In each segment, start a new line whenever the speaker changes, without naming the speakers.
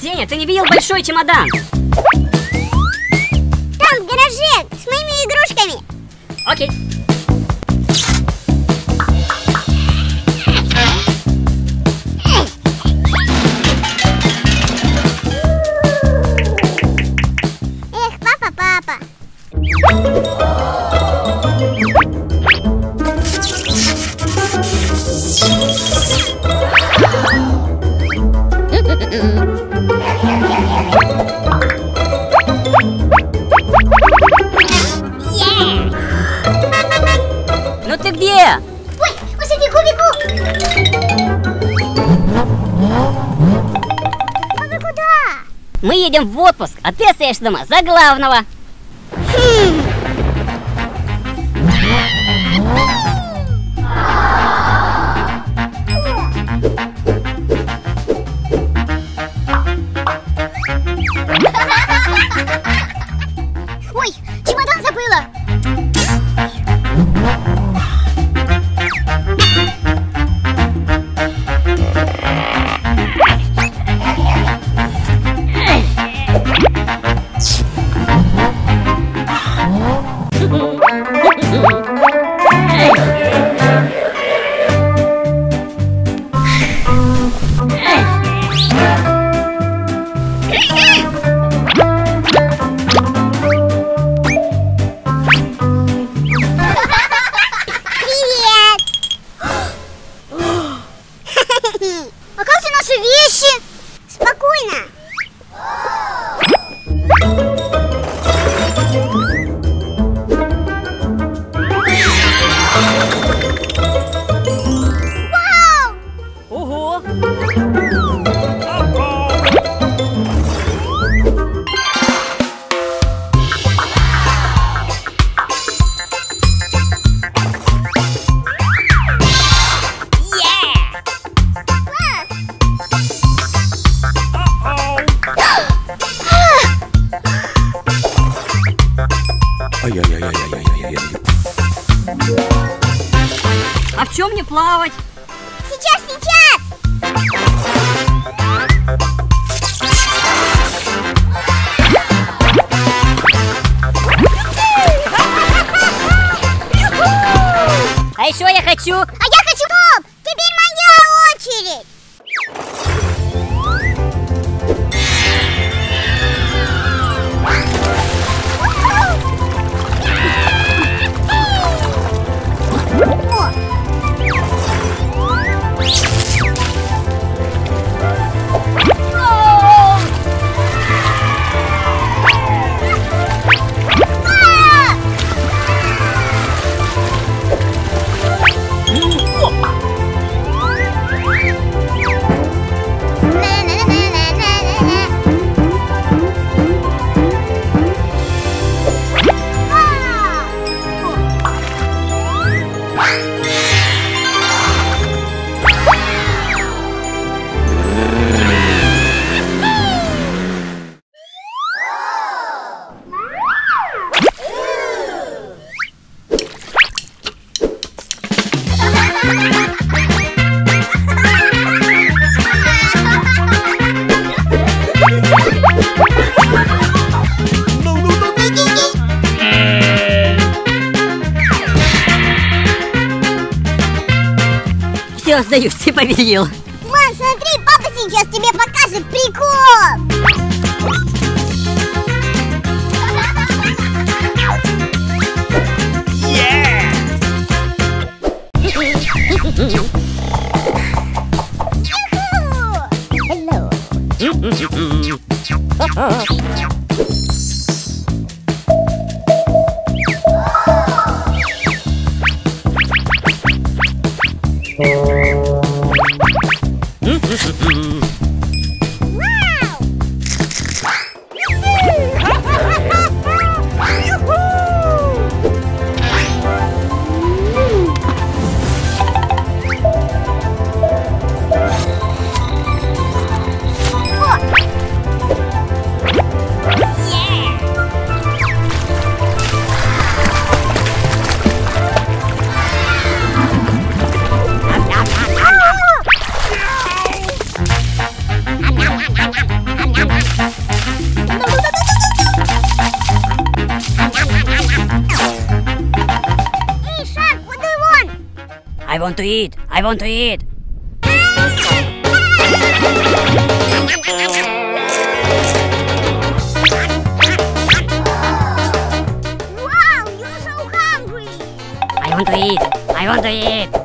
Сеня, ты не видел большой чемодан?
Там, в гараже, с моими игрушками.
Окей. едем в отпуск, а ты остаешься дома за главного. Сдаюсь, ты победил.
Мам, смотри, папа сейчас тебе покажет прикол!
To eat, I want to eat.
Wow, you're so hungry!
I want to eat, I want to eat.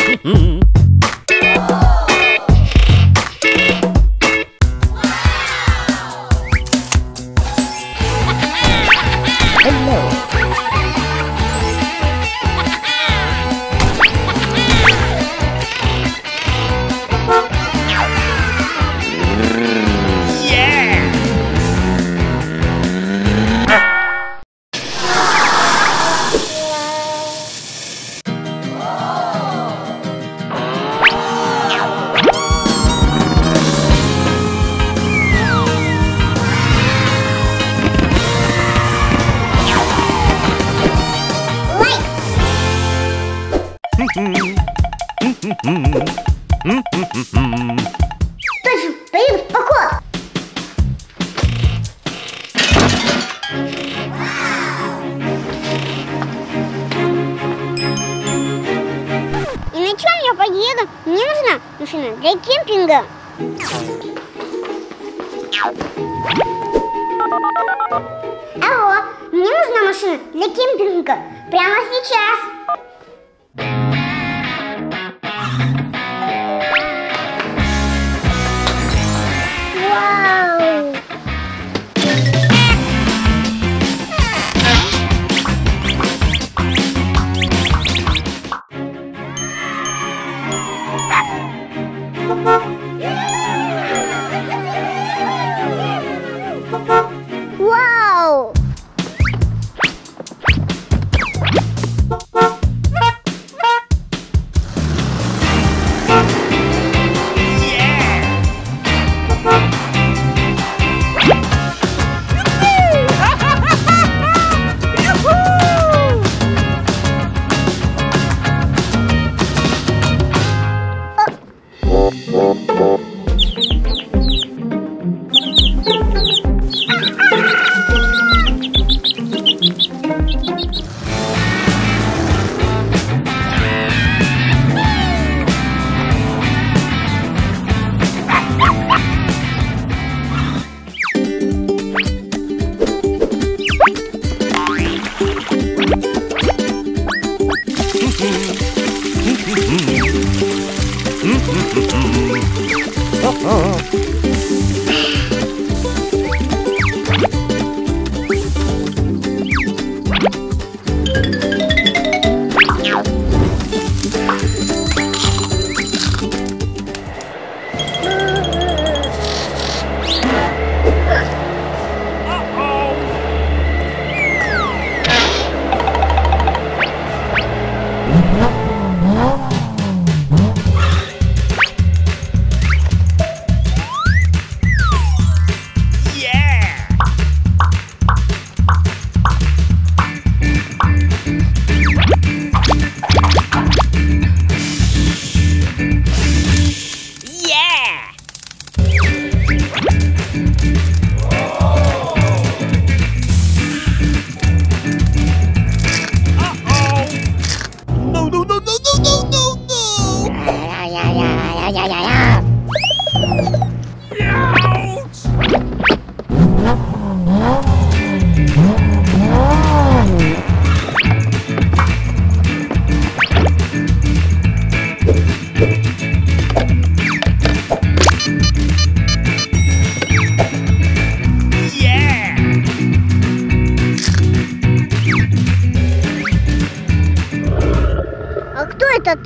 Mm-hmm. Я поеду? Мне нужна машина для кемпинга. Алло, мне нужна машина для кемпинга прямо сейчас.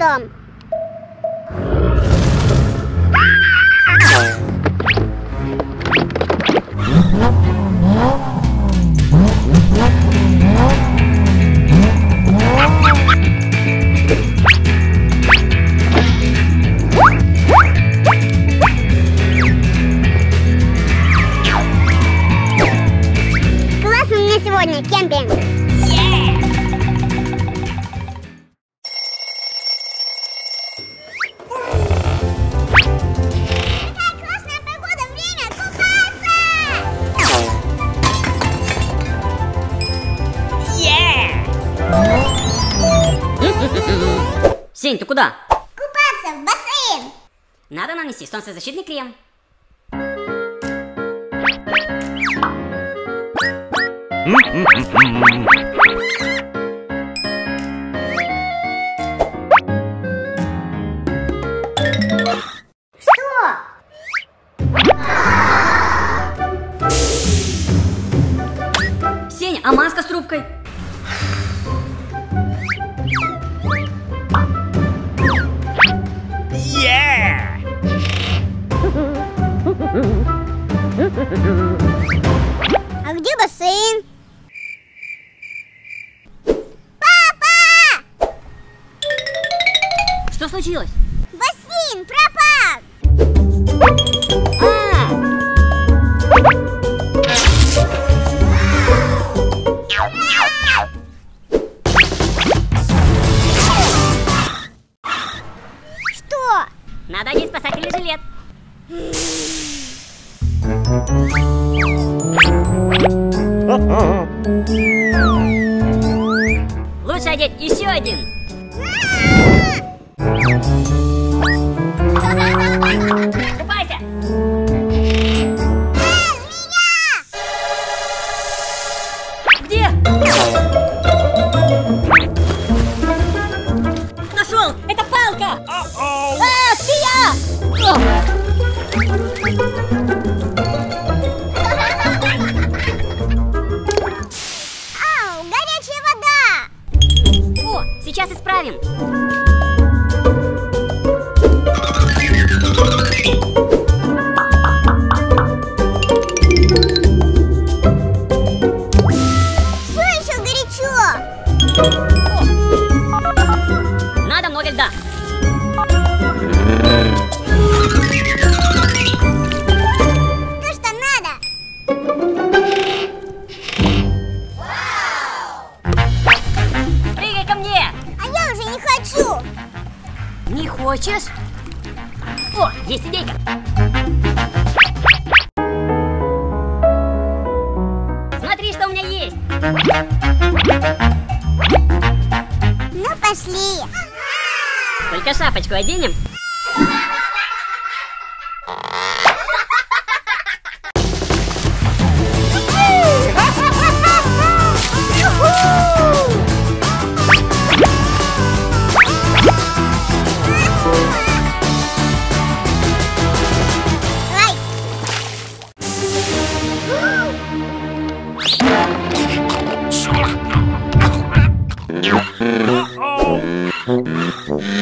buldum. в бассейн.
Надо нанести солнцезащитный крем. Mm-mm-mm-mm. Лучше одеть еще один. Огонь!
Все еще горячо!
оденем.
Mm-hmm.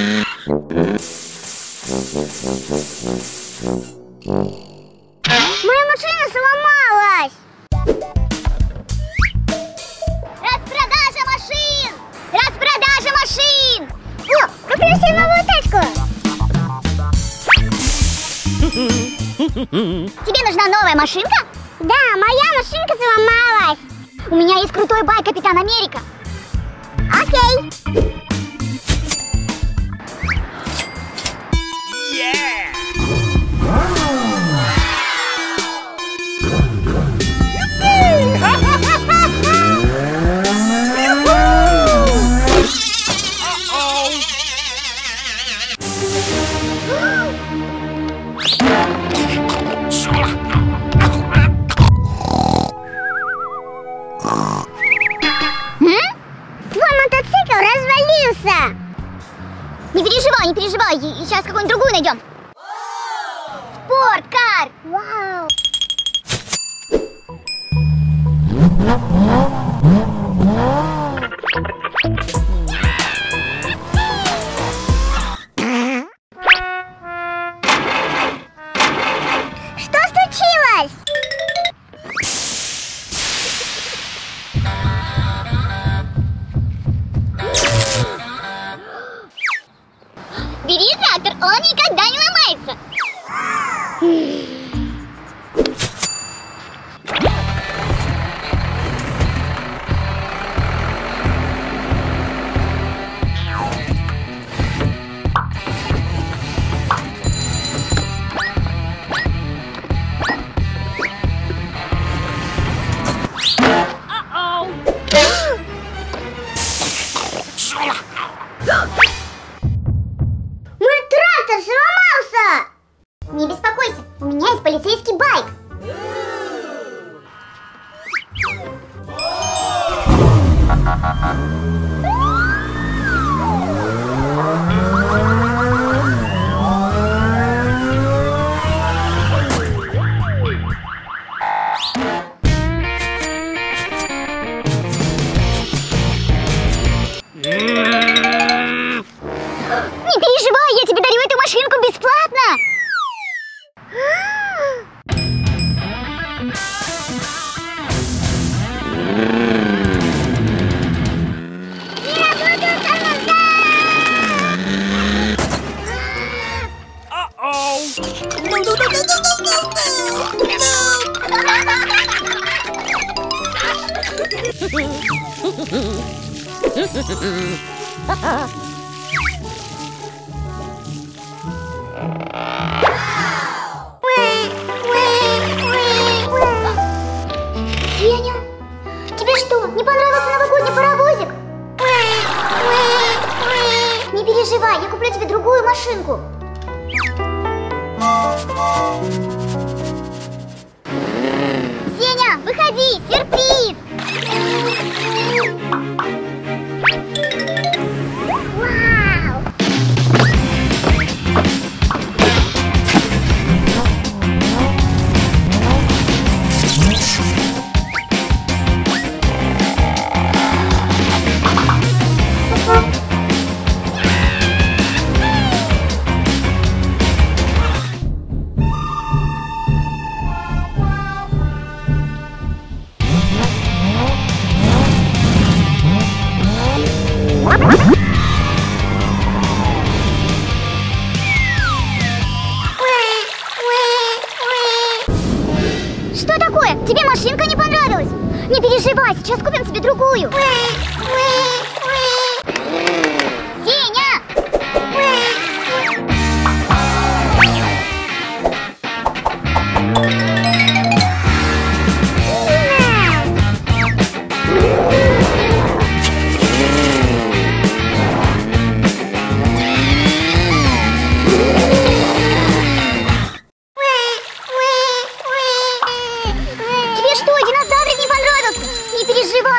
Ha ha!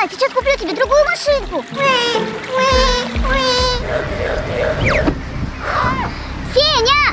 давай, сейчас куплю тебе другую машинку. Сеня!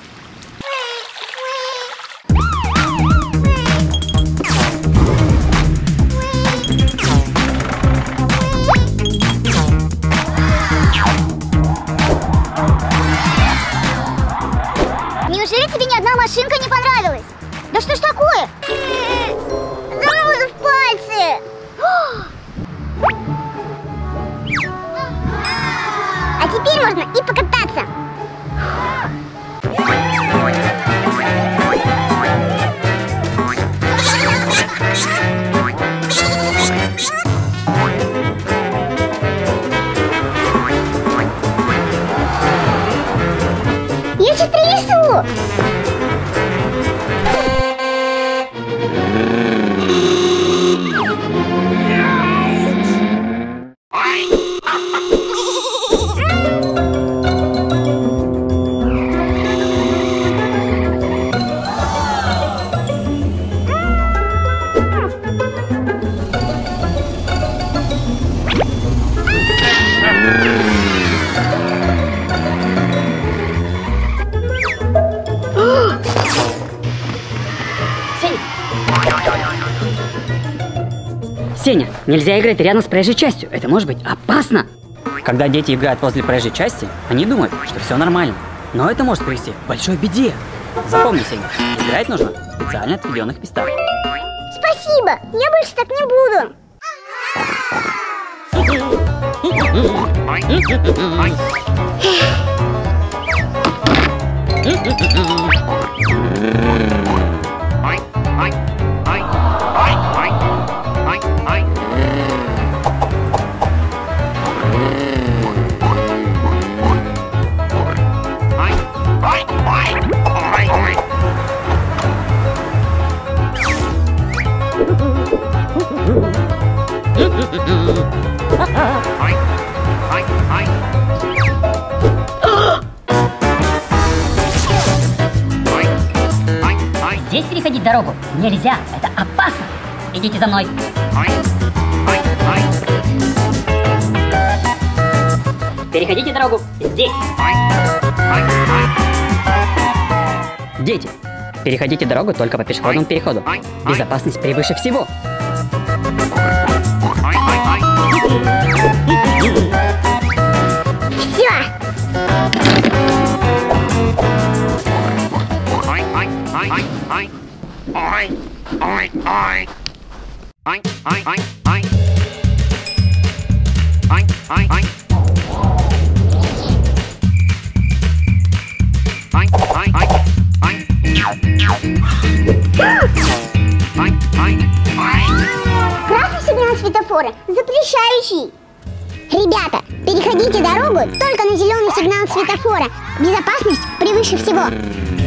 тебе ни одна машинка не понравилась.
Нельзя играть рядом с проезжей частью. Это может быть опасно.
Когда дети играют возле проезжей части, они думают, что все нормально. Но это может привести к большой беде. Запомни, Сеня, играть нужно в специально отведенных местах.
Спасибо, я больше так не буду.
Здесь переходить дорогу нельзя. Это опасно. Идите за мной. Переходите дорогу здесь.
Дети, переходите дорогу только по пешеходному переходу. Безопасность превыше всего.
Все, красный сигнал светофора запрещающий. Ребята, переходите дорогу только на зеленый сигнал светофора. Безопасность превыше всего.